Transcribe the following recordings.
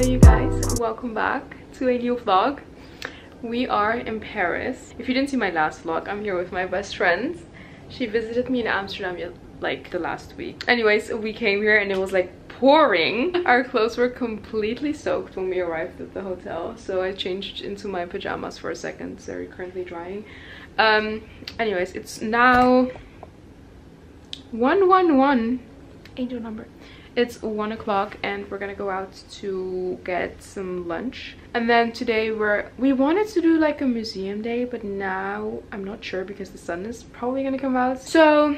Hello you guys, welcome back to a new vlog. We are in Paris. If you didn't see my last vlog, I'm here with my best friend. She visited me in Amsterdam like the last week. Anyways, we came here and it was like pouring. Our clothes were completely soaked when we arrived at the hotel. So I changed into my pajamas for a second. They're currently drying. Um, anyways, it's now 111 angel number it's one o'clock and we're gonna go out to get some lunch. And then today we're we wanted to do like a museum day but now i'm not sure because the sun is probably gonna come out. So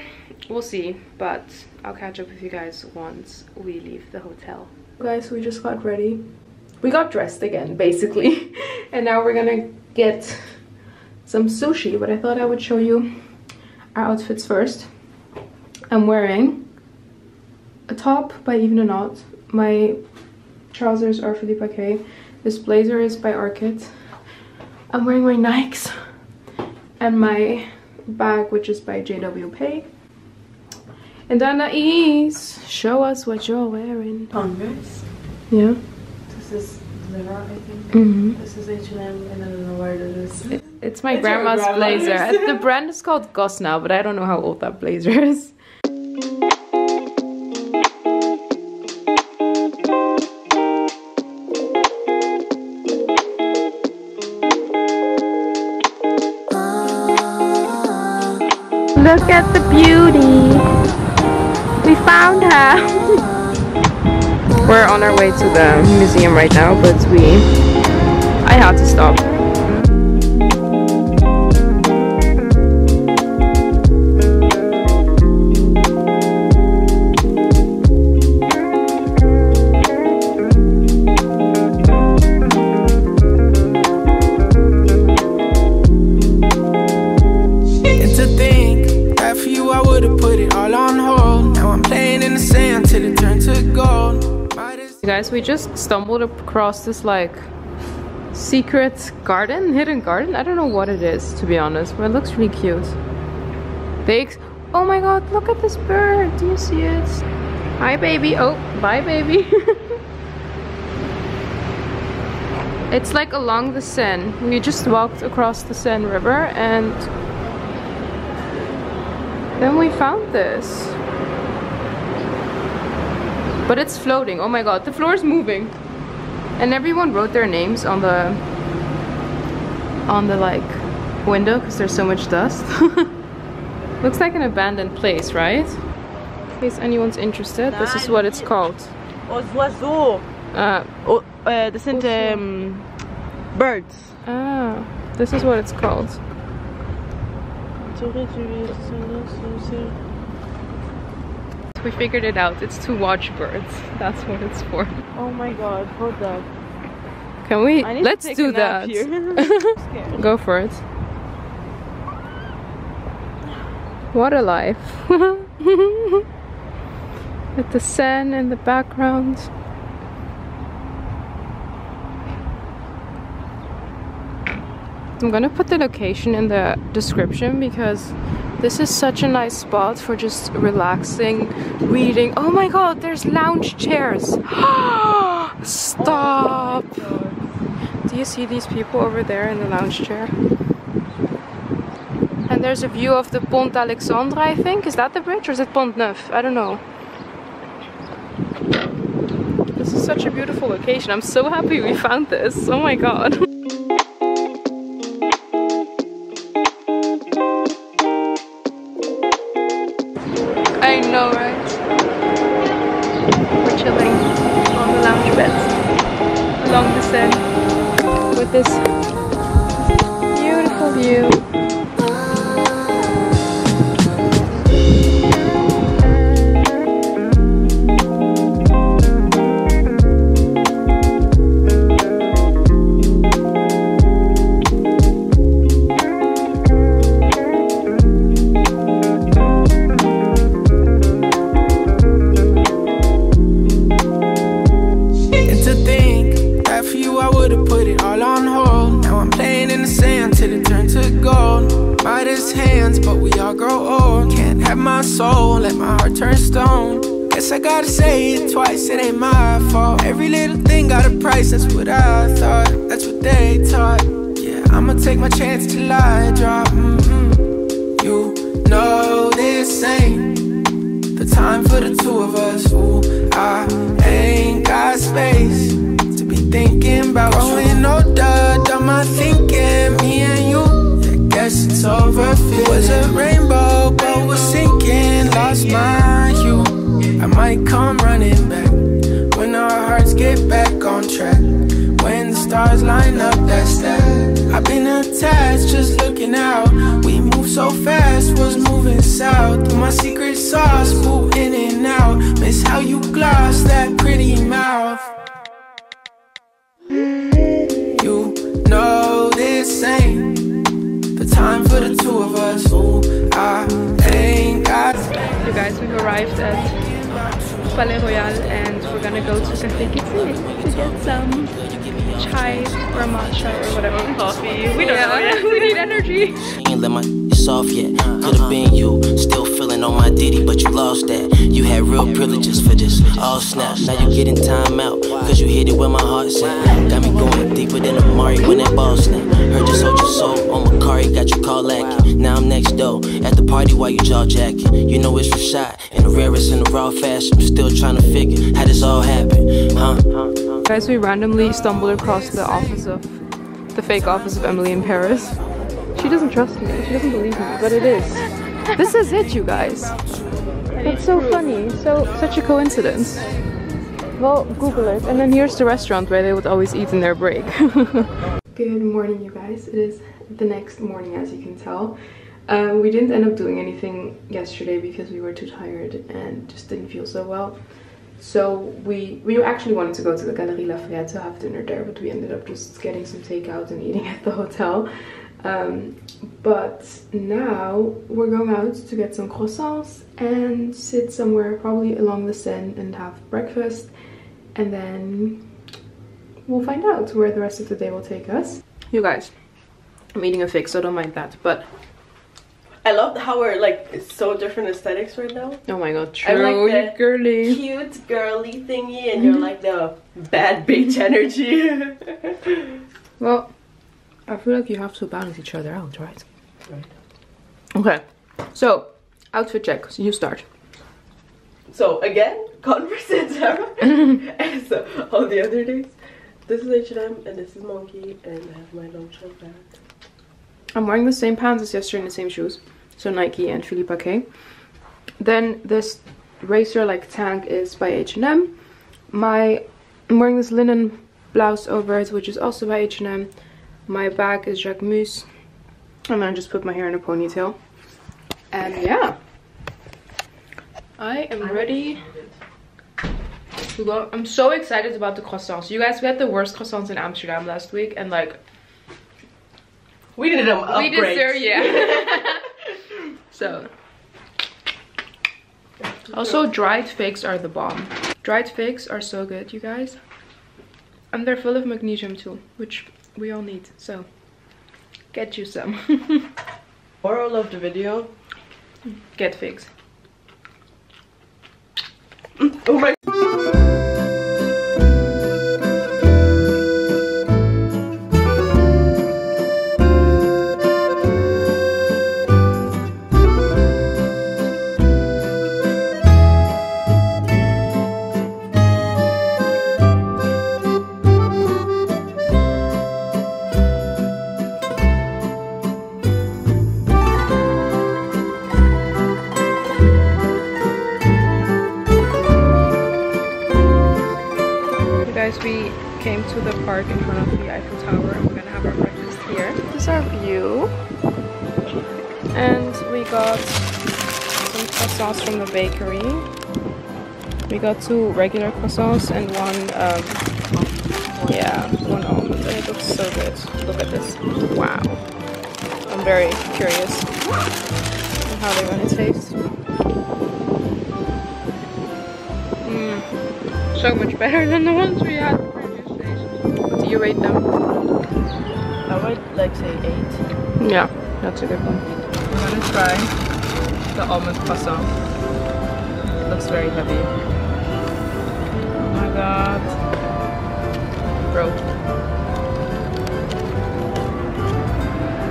we'll see but i'll catch up with you guys once we leave the hotel. Guys we just got ready. We got dressed again basically. And now we're gonna get some sushi but i thought i would show you our outfits first. I'm wearing top by Even a Knot. My trousers are Filippa K. This blazer is by Arket. I'm wearing my Nikes and my bag which is by JW PEI. And Anais, show us what you're wearing. Converse. Yeah. This is Zara, I think. Mm -hmm. This is H&M and I don't know where it is. it's my it's grandma's blazer. the brand is called Goss now, but I don't know how old that blazer is. Look at the beauty. We found her. We're on our way to the museum right now, but we... I had to stop. Just stumbled across this like secret garden hidden garden? I don't know what it is to be honest but it looks really cute. They oh my god look at this bird. Do you see it? Hi baby. Oh bye baby. It's like along the seine. We just walked across the seine river and then we found this but it's floating. Oh my god, the floor is moving. And everyone wrote their names on the on the like window because there's so much dust. Looks like an abandoned place, right? In case anyone's interested, this is what it's called. Os oiseaux. Uh, oh, uh, this is um, birds. Ah, this is what it's called. We figured it out. It's to watch birds. That's what it's for. Oh my god, hold up. Can we? Let's do that. Go for it. What a life. With the sun in the background. I'm gonna put the location in the description because this is such a nice spot for just relaxing, reading. Oh my god, there's lounge chairs. Stop. Do you see these people over there in the lounge chair? And there's a view of the Pont Alexandre, I think. Is that the bridge or is it Pont Neuf? I don't know. This is such a beautiful location. I'm so happy we found this. Oh my god. know, right? We're chilling on the lounge beds along the Seine with this beautiful view. my heart turned stone. Guess I gotta say it twice, it ain't my fault. Every little thing got a price, that's what I thought, that's what they taught. Yeah, I'ma take my chance till I drop. Mm -hmm. You know this ain't the time for the two of us. Ooh, I ain't got space to be thinking about Growing you. Growing older, done my thinking. Might come running back when our hearts get back on track. When the stars line up, that's that. I've been attached, just looking out. We move so fast, was moving south. Through my secret sauce, move in and out. Miss how you gloss that pretty mouth. You know this ain't the time for the two of us. Ooh, I ain't got. You guys, we've arrived at Palais Royal and we're gonna go to Café Kitty to get some chai or matcha or whatever. Coffee. We don't know yet. we need energy. ain't let my it's off yet. Could've been you, still feeling on my ditty, but you lost that. You had real privileges for this. All snap, now you getting time out. Cause you hit it where my heart's at. Got me going deeper than Amari when that ball snap. Heard you sold your soul on Macari, got you call lacking. Now I'm next door at the party while you jaw jacking. You know it's Rashad, in the rarest and the raw fashion. I'm still trying to figure how this all happened, huh? Guys, we randomly stumbled across the office of the fake office of Emily in Paris. She doesn't trust me. She doesn't believe me, but it is. This is it, you guys. That's so funny. So such a coincidence. Well, Google it. And then here's the restaurant where they would always eat in their break. Good morning, you guys. It is the next morning, as you can tell. Um, we didn't end up doing anything yesterday because we were too tired and just didn't feel so well. So we we actually wanted to go to the Galerie Lafayette to have dinner there, but we ended up just getting some takeout and eating at the hotel. Um, but now we're going out to get some croissants and sit somewhere probably along the Seine and have breakfast and then we'll find out where the rest of the day will take us. You guys, I'm eating a fig so don't mind that, but I love how we're like it's so different aesthetics right now. oh my god, I like true, the girly. Cute girly thingy, and you're like the bad bitch energy. Well, I feel like you have to balance each other out, right? Right. Okay, so outfit check. So you start. so again, Converse and Zara, as uh, all the other days. This is H&M, and this is Monki, and I have my Longchamp bag. I'm wearing the same pants as yesterday and the same shoes. So Nike and Filippa K. Then this racer like tank is by H&M. My I'm wearing this linen blouse over it, which is also by H&M. My bag is Jacquemus. And then I just put my hair in a ponytail. And yeah. I am ready to go. I'm so excited about the croissants. You guys, we had the worst croissants in Amsterdam last week and like We did them we deserve yeah. so also dried figs are the bomb. Dried figs are so good, you guys. And they're full of magnesium too, which we all need. So get you some. Moral of the video. get figs. Oh my. Croissants from the bakery. We got two regular croissants and one, um, yeah, one almond. And it looks so good. Look at this. Wow. I'm very curious on how they're gonna taste. Mm, so much better than the ones we had previous days. What do you rate them? I would like say eight. Yeah, that's a good one. I'm gonna try the almond croissant. Looks very heavy. Oh my god. Bro.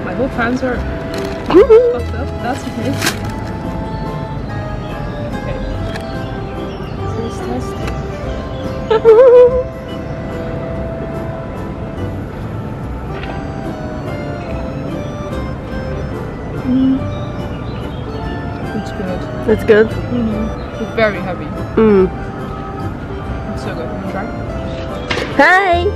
My whole pants are fucked up. That's okay. Okay. Test. It's good. It's good. It's very heavy. Mm. It's so good. Can you try? Hi.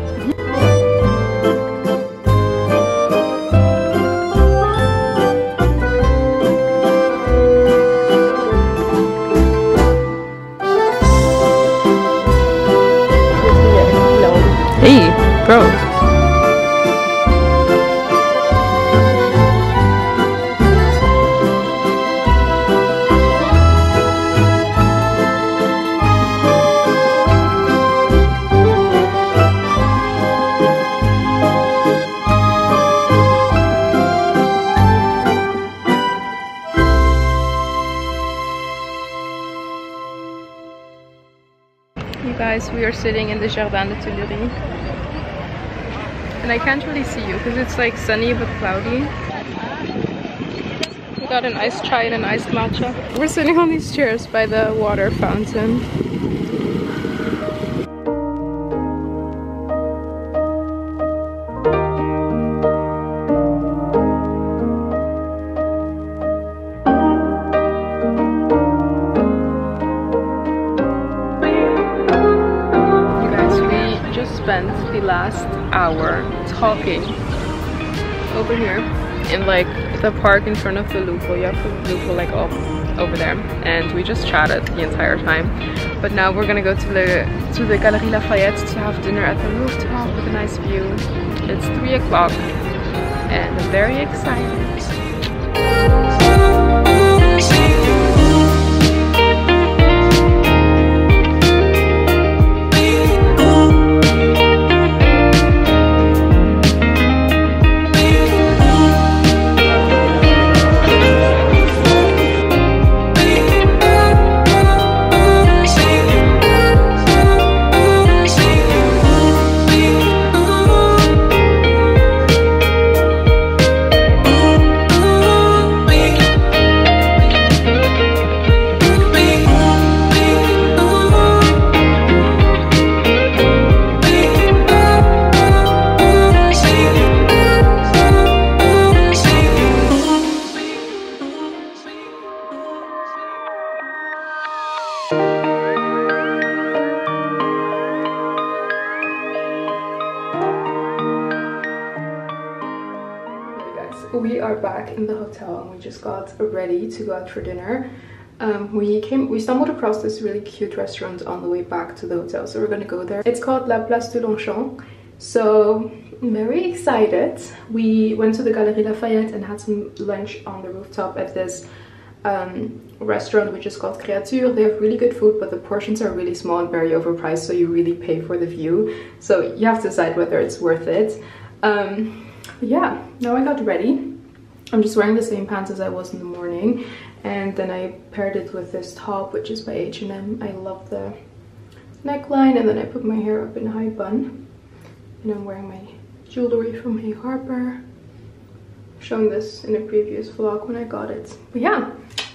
Hey, bro. Are sitting in the Jardin de Tuileries. And I can't really see you because it's like sunny but cloudy. We got an iced chai and an iced matcha. We're sitting on these chairs by the water fountain. Talking over here in like the park in front of the Louvre. You have the Louvre like up over there, and we just chatted the entire time. But now we're gonna go to the to the Galerie Lafayette to have dinner at the rooftop with a nice view. It's three o'clock, and I'm very excited. Hotel and we just got ready to go out for dinner. Um, we came, we stumbled across this really cute restaurant on the way back to the hotel, so we're gonna go there. It's called La Place de Longchamp. So very excited. We went to the Galerie Lafayette and had some lunch on the rooftop at this um, restaurant which is called Creature. They have really good food, but the portions are really small and very overpriced, so you really pay for the view. So you have to decide whether it's worth it. Um, yeah, now I got ready. I'm just wearing the same pants as I was in the morning, and then I paired it with this top, which is by H&M. I love the neckline, and then I put my hair up in a high bun, and I'm wearing my jewelry from Hey Harper. Showing this in a previous vlog when I got it. But yeah,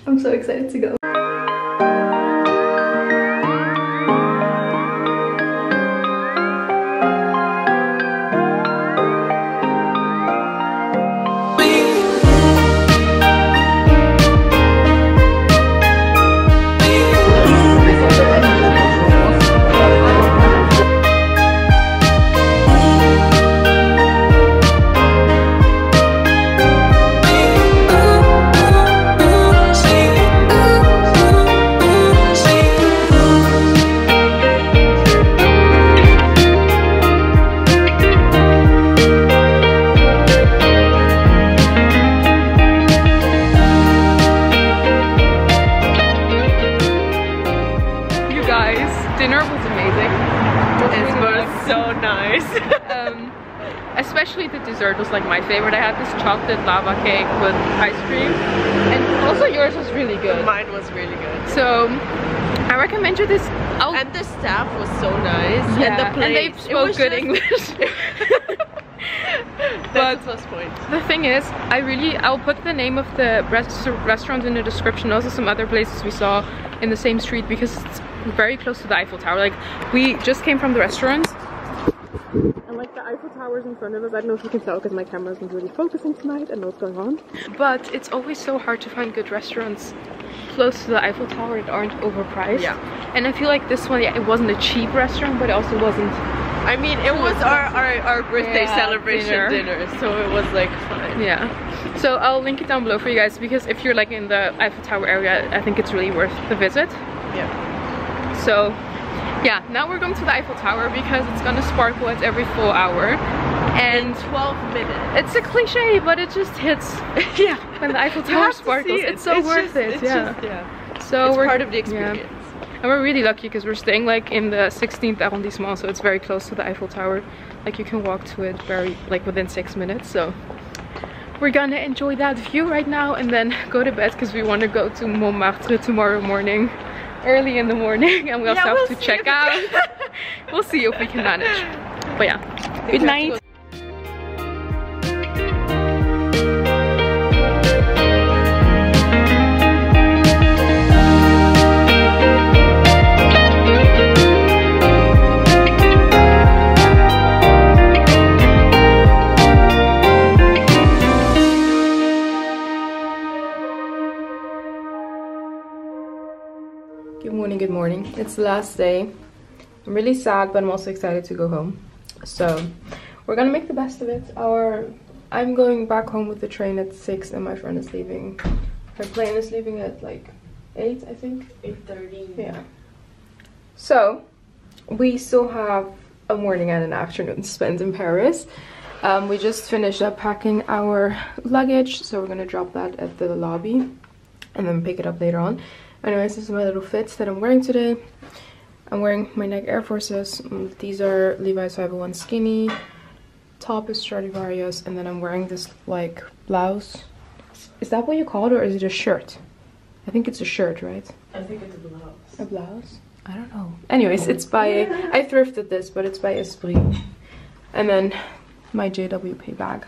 I'm so excited to go. Really good. Mine was really good. So I recommend you this. I'll, And the staff was so nice. yeah, And the place. they spoke good English. That's But- point. The thing is, I really, I'll put the name of the rest restaurant in the description. Also some other places we saw in the same street because it's very close to the Eiffel Tower. Like we just came from the restaurant. And like the Eiffel Tower's in front of us. I don't know if you can tell because my camera isn't really focusing tonight. I know what's going on. But it's always so hard to find good restaurants close to the Eiffel Tower that aren't overpriced. Yeah. And I feel like this one, yeah, it wasn't a cheap restaurant, but it also wasn't I mean, it was our, our, our birthday Yeah, celebration dinner. dinner. so it was like fine. Yeah. So I'll link it down below for you guys because if you're like in the Eiffel Tower area, I think it's really worth the visit. Yeah. So yeah, now we're going to the Eiffel Tower because it's gonna sparkle at every full hour. And 12 minutes. it's a cliche, but it just hits yeah. when the Eiffel Tower sparkles. it. It's so worth just- it, it's yeah. just- yeah. So It's we're part of the yeah. experience. And we're really lucky because we're staying like in the 16th arrondissement, so it's very close to the Eiffel Tower. Like you can walk to it very like within six minutes. So we're gonna enjoy that view right now and then go to bed because we want to go to Montmartre tomorrow morning, early in the morning, and we also Yeah, have we'll to check out. we'll see if we can manage. But yeah, good night. It's the last day. I'm really sad, but I'm also excited to go home. So we're gonna make the best of it. Our I'm going back home with the train at six, and my friend is leaving. Her plane is leaving at like eight, I think. 8.30. Yeah. So we still have a morning and an afternoon spent in Paris. Um, we just finished up packing our luggage, so we're gonna drop that at the lobby and then pick it up later on. Anyways, this is my little fits that I'm wearing today. I'm wearing my Nike Air Forces. Mm, These are Levi's 501 skinny. Top is Stradivarius, and then I'm wearing this like blouse. Is that what you call it, or is it a shirt? I think it's a shirt, right? I think it's a blouse. A blouse? I don't know. Anyways, it's by I thrifted this, but it's by Esprit. And then my JWP bag.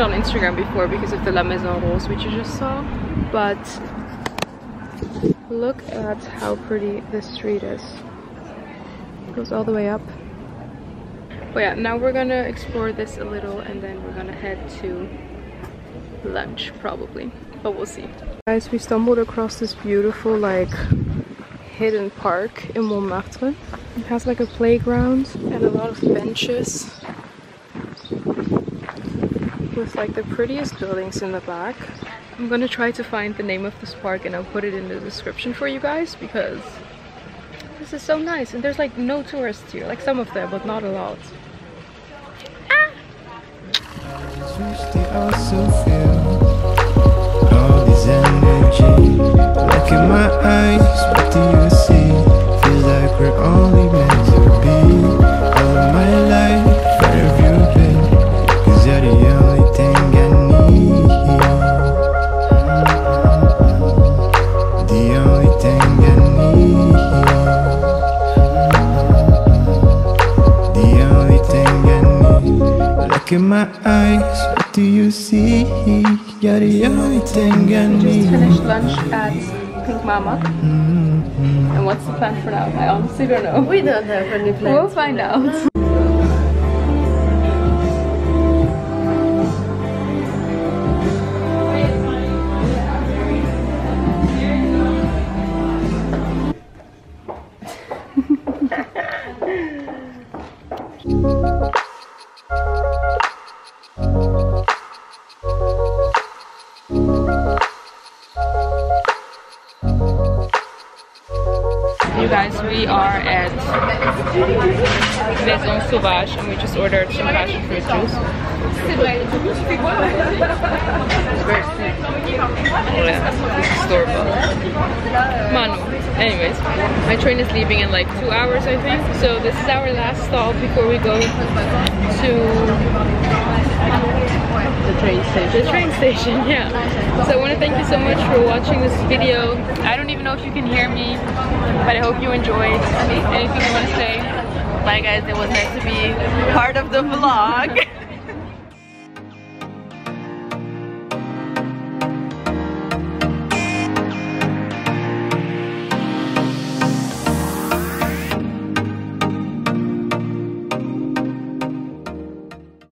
It on Instagram before because of the La Maison Rose which you just saw. But look at how pretty this street is. It goes all the way up. But yeah, now we're gonna explore this a little and then we're gonna head to lunch probably. But we'll see. Guys, we stumbled across this beautiful like hidden park in Montmartre. It has like a playground and a lot of benches with like the prettiest buildings in the back. I'm gonna try to find the name of this park and I'll put it in the description for you guys because this is so nice. And there's like no tourists here, like some of them, but not a lot. Ah! wish Look in my eyes, what do you see? You're the only thing I Just finished lunch at Pink Mama. Mm-hmm. And what's the plan for now? I honestly don't know. We don't have any plans. We'll find out. Yeah, store bought. Manu. Anyways, my train is leaving in like two hours I think. So this is our last stop before we go to The train station. the train station, yeah. So I want to thank you so much for watching this video. I don't even know if you can hear me, but I hope you enjoyed. Anything you want to say? Bye guys, it was nice to be part of the vlog.